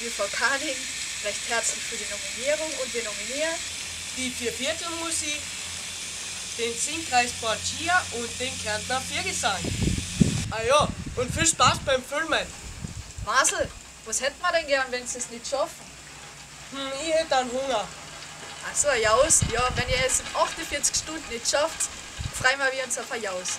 Recht herzlich für die Nominierung und wir nominieren die Vierviertelmusik, den Singkreis Borgia und den Kärntner Viergesang. Ah ja, und viel Spaß beim Filmen. Marcel, was hätten wir denn gern, wenn sie es nicht schaffen? Hm, ich hätte dann Hunger. Achso, Jaus. Ja, wenn ihr es in 48 Stunden nicht schafft, freuen wir uns auf ein Jaus.